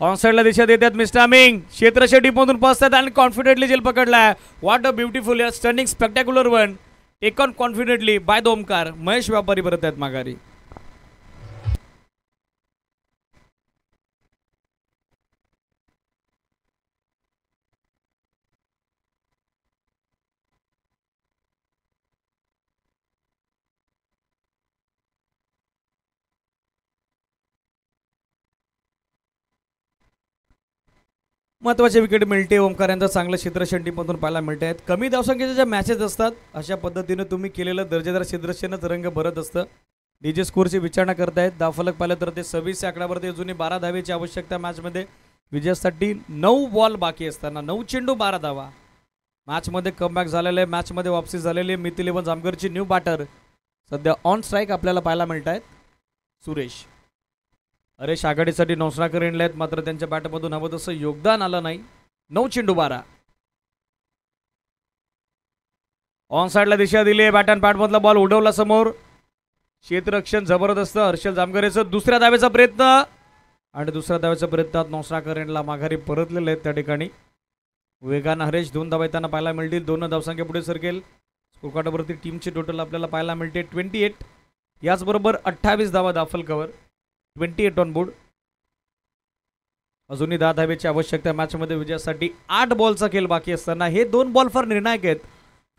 ऑन साईडला दिशा देतात मिस्टर अमिंग क्षेत्रशा टीममधून पोहोचतात आणि कॉन्फिडेंटली जेल पकडलाय. What a beautiful stunning spectacular one take on confidently by the Omkar Mahesh Vyapari परत आहेत माघारी. महत्वाची विकेट मिळते. ओमकार यांचं चांगलं क्षेत्रक्षण पाहायला मिळते. आहेत कमी धावसंख्येच्या ज्या मॅचेस असतात अशा पद्धतीनं तुम्ही केलेलं दर्जेदार क्षेत्रक्षणच रंग भरत असतं. डी जे स्कोरची विचारणा करतायत. धावफलक पाहिलं तर ते सव्वीस आकड्यावरती अजूनही बारा धावेची आवश्यकता मॅचमध्ये विजयासाठी नऊ बॉल बाकी असताना नऊ चेंडू बारा धावा. मॅचमध्ये कमबॅक झालेलं आहे. मॅचमध्ये वापसी झालेली आहे. मिथिल जामगरची न्यू बॅटर सध्या ऑन स्ट्राईक आपल्याला पाहायला मिळत आहेत सुरेश. हरेश आघाडीसाठी नौसराकर येणले आहेत मात्र त्यांच्या बॅटमधून हवं तसं योगदान आलं नाही. नऊ चेंडू बारा. ऑन साईडला दिशा दिली आहे बॅट अँड पॅटमधला बॉल उडवला समोर. क्षेत्ररक्षण जबरदस्त हर्षल जामगरेचं दुसऱ्या दाव्याचा प्रयत्न. आणि दुसऱ्या दाव्याच्या प्रयत्नात नौसराकर यांना माघारी परतलेले आहेत त्या ठिकाणी. वेगानं हरेश दोन धावा येताना पाहायला मिळतील. दोन धावसंख्या पुढे सरकेल. स्कोरकार्डवरती टीमचे टोटल आपल्याला पाहायला मिळते ट्वेंटी एट याचबरोबर अठ्ठावीस धावा दाफल cover twenty eight on board अजूनही दहा धावेची आवश्यकता मॅचमध्ये विजयासाठी आठ बॉलचा खेळ बाकी असताना हे दोन बॉल फार निर्णायक आहेत.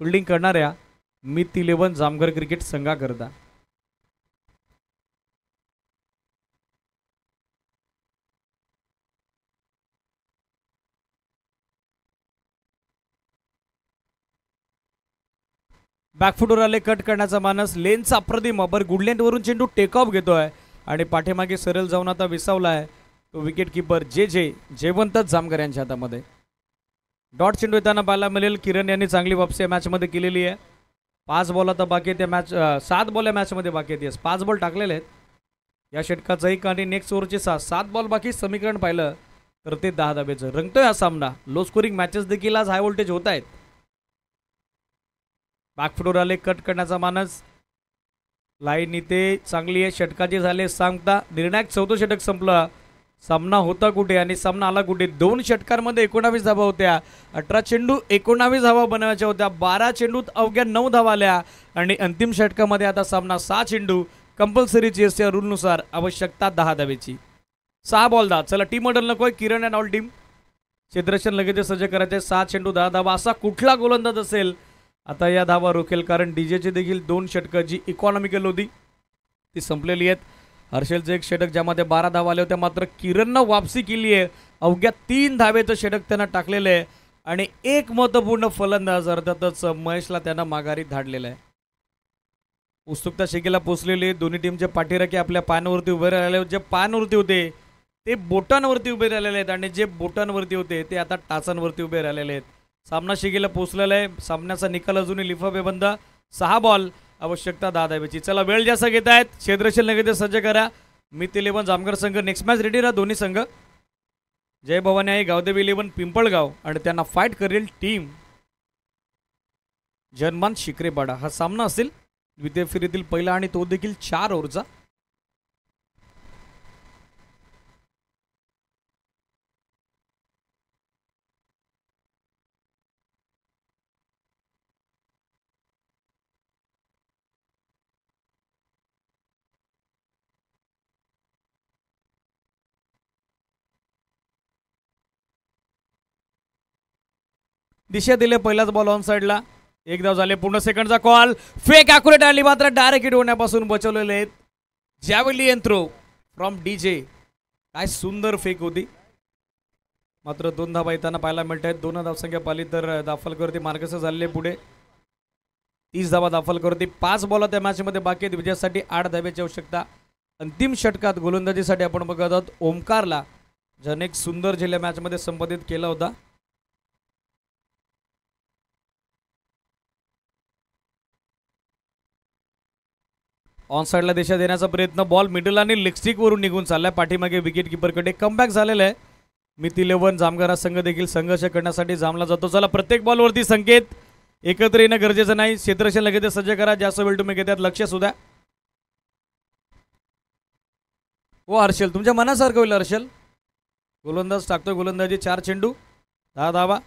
फिल्डिंग करणाऱ्या मित इलेव्हन जामघर क्रिकेट संघाकरता. बॅकफुटवर आले कट करण्याचा मानस. लेनचा अप्रतिम अबर गुडलेंडवरून चेंडू टेक ऑफ घेतोय. आणि पाठीमागे सरळ जाऊन आता विसावला आहे. तो विकेट किपर जे जे जयवंतच जामकर यांच्या हातामध्ये. डॉट चेंडू येताना पाहायला मिळेल. किरण यांनी चांगली वापसी या मॅचमध्ये केलेली आहे. पाच बॉल आता बाकी आहेत त्या मॅच सात बॉल या मॅचमध्ये बाकी आहेत. येस पाच बॉल टाकलेले आहेत. या षटकाचं एक आणि नेक्स्ट ओव्हरचे सहा सात बॉल बाकी. समीकरण पाहिलं तर ते दहा धाब्याचं. रंगतोय हा सामना. लो स्कोरिंग मॅचेस देखील आज हाय व्होल्टेज होत आहेत. बॅकफुटवर आले. कट करण्याचा मानस. लाईन इथे चांगली आहे. षटकाचे झाले सांगता निर्णायक चौथं षटक संपलं. सामना होता कुठे आणि सामना आला कुठे? दोन षटकांमध्ये एकोणावीस धावा होत्या. अठरा चेंडू एकोणावीस धावा बनवायच्या होत्या. बारा चेंडूत अवघ्या नऊ धावा आल्या. आणि अंतिम षटकामध्ये आता सामना सहा चेंडू कंपल्सरीची असते रूलनुसार आवश्यकता दहा धावेची. सहा बॉल दहा. चला टीम ऑर्डर नकोय किरण अँड ऑल टीम क्षेत्रक्षण लगेच सज्ज करायचे सहा चेंडू दहा धावा. असा कुठला गोलंदाज असेल आता या धावा रोखेल कारण डीजेची देखील दोन षटकं जी इकॉनॉमिकल होती ती संपलेली आहेत. हर्षेलचं एक षटक ज्यामध्ये बारा धावा आल्या होत्या मात्र किरणनं वापसी केली आहे. अवघ्या तीन धावेचं षटक त्यांना टाकलेलं आहे आणि एक महत्त्वपूर्ण फलंदाज अर्थातच महेशला त्यांना माघारी धाडलेलं आहे. उत्सुकता शिकेला पोचलेली दोन्ही टीमचे पाठीराखे आपल्या पायांवरती उभे राहिलेले जे पानवरती होते ते बोटांवरती उभे राहिलेले आहेत आणि जे बोटांवरती होते ते आता टाचांवरती उभे राहिलेले आहेत. सामना शिगेला पोचलेला आहे. सामन्याचा निकाल अजूनही लिफाबेबंद सहा बॉल आवश्यकता दहा धाव्याची चला वेळ जास्त घेत आहेत. क्षेत्रशील नगर सज्ज करा. मित इलेव्हन जामगर संघ नेक्स्ट मॅच रेडी राहा दोन्ही संघ. जय भवानी आहे गावदेवी इलेव्हन पिंपळगाव आणि त्यांना फाईट करेल टीम जनमान शिकरेपाडा. हा सामना असेल. द्वितीय फेरीतील पहिला आणि तो देखील चार ओव्हरचा. दिशा दिले पहिलाच बॉल ऑन साईडला एक धाव झाले पूर्ण सेकंडचा कॉल फेक अॅक्युरेट आली मात्र डायरेक्ट हिट होण्यापासून बचवलेले आहेत. ज्यावेळी यंत्रो फ्रॉम डी जे काय सुंदर फेक होती. मात्र दोन धावा येताना पाहायला मिळत आहेत दोन धावसंख्या पाहिली तर दाफलकरती मार्गस्थ झालेले पुढे. तीस धावा दाफलकरती पाच बॉल त्या मॅचमध्ये बाकी आहेत. विजयासाठी आठ धाव्याची आवश्यकता. अंतिम षटकात गोलंदाजीसाठी आपण बघत आहोत. ओमकारला ज्याने एक सुंदर जिल्ह्या मॅचमध्ये संबोधित केला होता. ऑन साईडला दिशा देण्याचा प्रयत्न. बॉल मिडल आणि लेगस्टिक वरून निघून चाललाय. पाठीमागे विकेट किपरकडे कमबॅक झालेला आहे. मित इलेव्हन जामगारा संघ देखील संघर्ष करण्यासाठी जामला जातो. चला प्रत्येक बॉलवरती संकेत. एकत्र येणं गरजेचं नाही. क्षेत्रक्षण लगेच सज्ज करा. जास्त वेळ तुम्ही घेतात लक्ष सुद्धा. हो हर्षल तुमच्या मनासारखं होईल हर्षल. गोलंदाज टाकतोय गोलंदाजी. चार चेंडू. दहा धावा.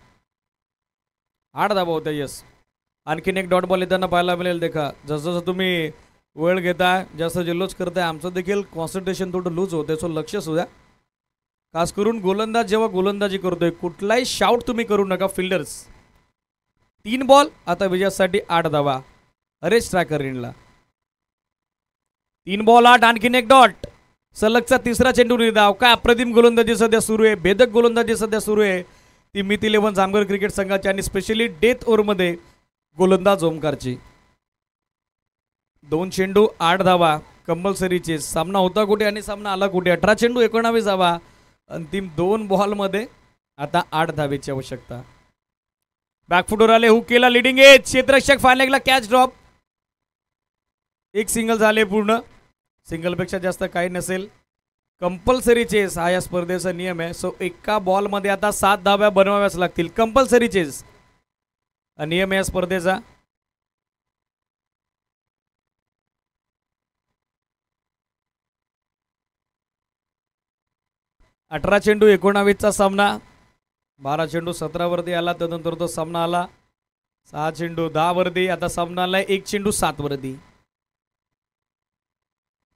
आठ धावा होत्या यस आणखीन एक डॉट बॉल येताना पाहायला मिळेल देखा. जसं जसं तुम्ही वेळ घेताय जास्त जल्लोष करताय आमचं देखील कॉन्सन्ट्रेशन थोडं लूज होतं सो लक्ष असू द्या. खास करून गोलंदाज जेव्हा गोलंदाजी करतोय कुठलाही शाउट तुम्ही करू नका फिल्डर्स तीन बॉल आता विजयासाठी आठ धावा. अरे स्ट्रायकर इनला. तीन बॉल आठ आणखीन एक डॉट सलगचा तिसरा चेंडू निर्धाव काय अप्रतिम गोलंदाजी सध्या सुरू आहे? भेदक गोलंदाजी सध्या सुरू आहे. ती मिथ इलेव्हन जामगर क्रिकेट संघाची आणि स्पेशली डेथ ओव्हरमध्ये गोलंदाज ओमकारची. दोन चेंडू आठ धावा. कंपल्सरीचे. सामना होता कुठे आणि सामना आला कुठे? अठरा चेंडू एकोणावीस धावा. अंतिम दोन बॉलमध्ये आता आठ धावेची आवश्यकता. बॅकफुटवर आले हुक केला लिडिंग एज क्षेत्ररक्षक फायनलला कॅच ड्रॉप एक सिंगल झाले पूर्ण. सिंगलपेक्षा जास्त काही नसेल. कंपल्सरी चेस हा या स्पर्धेचा नियम आहे. सो एका बॉलमध्ये आता सात धाव्या बनवाव्याच लागतील. कंपल्सरी चेस हा नियम आहे या स्पर्धेचा. अठरा चेंडू एकोणावीसचा सामना बारा चेंडू सतरावरती आला त्यानंतर तो सामना आला सहा चेंडू दहावरती आता सामना आला एक चेंडू सातवरती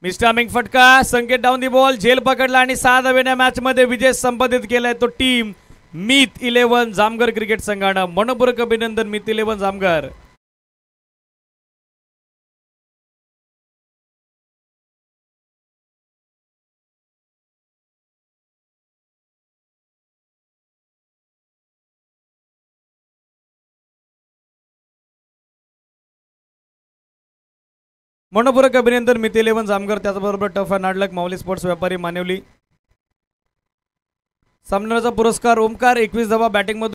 मिस्टामिंग फटका संकेत डाऊन दी बॉल झेल पकडला आणि सहा धावेने मॅच मध्ये विजय संपादित केलाय तो team. Meet eleven Jamgar cricket संघानं मनपूर्वक अभिनंदन मीत इलेव्हन जामगर. मनपूरक अभिनंदन मित इलेव्हन जामगर त्याचबरोबर टफ अँड नाडलक माऊली स्पोर्ट्स व्यापारी मानवली. सामन्याचा पुरस्कार ओमकार एकवीस धावा बॅटिंगमधून